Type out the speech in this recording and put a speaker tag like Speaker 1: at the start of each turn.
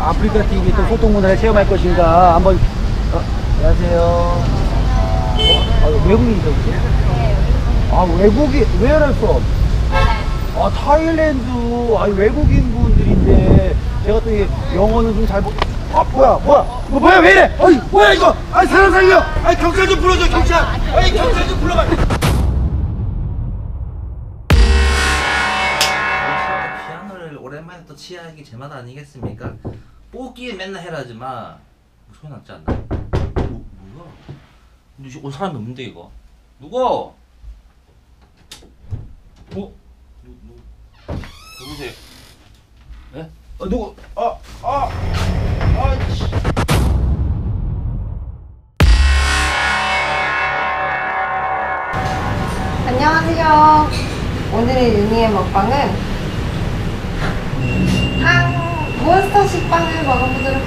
Speaker 1: 아프리카 TV 또 소통 문화를 체험할 것인가 한번 어, 안녕하세요. 어, 아, 외국인이죠, 혹시? 아, 외국인, where? 아, 타일랜드, 아, 외국인 분들인데, 제가 또이 영어는 좀 잘 못, 아, 뭐야, 뭐야, 뭐, 뭐야, 왜 이래? 어이, 뭐야, 이거? 아니, 사람 살려! 아니, 경찰 좀 불러줘, 경찰! 아니, 경찰 좀 불러봐!
Speaker 2: 오랜만에 또 치하기 제맛 아니겠습니까? 뽑기 맨날 해라지 마. 소리 났지 않나? 뭐, 뭐야? 근데 올 사람이 없는데 이거? 누구? 어? 누, 누, 누구세요? 예?
Speaker 1: 어, 누구, 아, 아, 아, 씨.
Speaker 3: 안녕하세요. 오늘의 유니의 먹방은 식빵을 먹어보도록